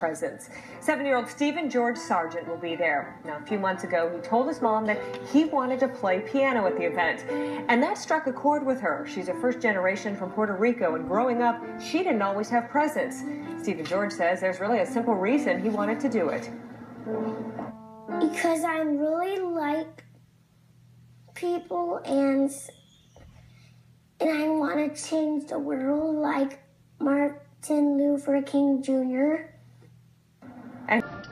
presence. Seven-year-old Steven George Sargeant will be there. Now, a few months ago, he told his mom that he wanted to play piano at the event, and that struck a chord with her. She's a first generation from Puerto Rico, and growing up, she didn't always have presents. Steven George says there's really a simple reason he wanted to do it. Because I really like people and and I want to change the world like Martin Luther King Jr. And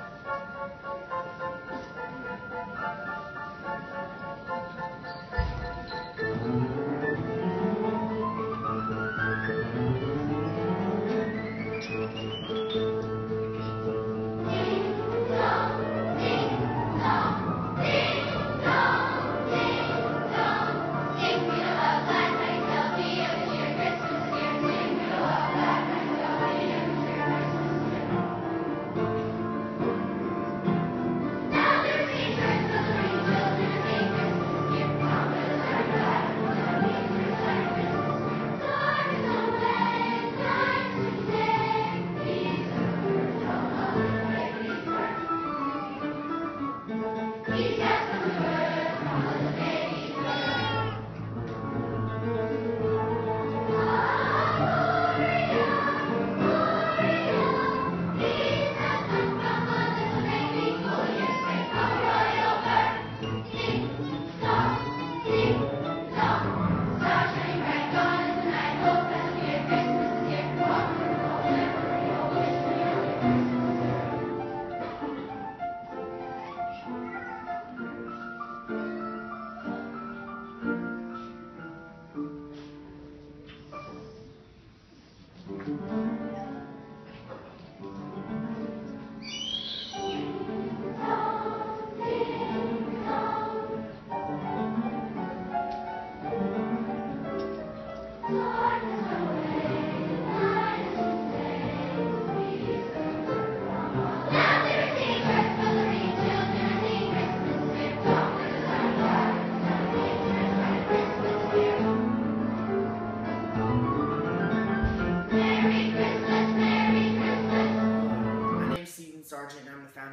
My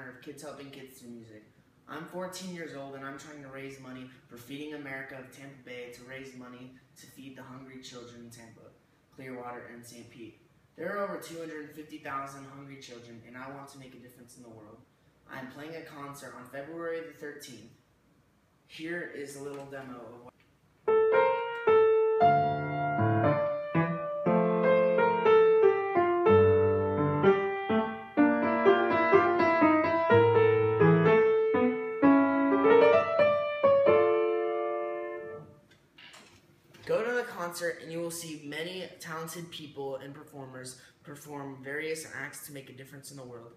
of Kids Helping Kids Through Music. I'm 14 years old and I'm trying to raise money for Feeding America of Tampa Bay to raise money to feed the hungry children in Tampa, Clearwater, and St. Pete. There are over 250,000 hungry children and I want to make a difference in the world. I am playing a concert on February the 13th. Here is a little demo of what concert and you will see many talented people and performers perform various acts to make a difference in the world.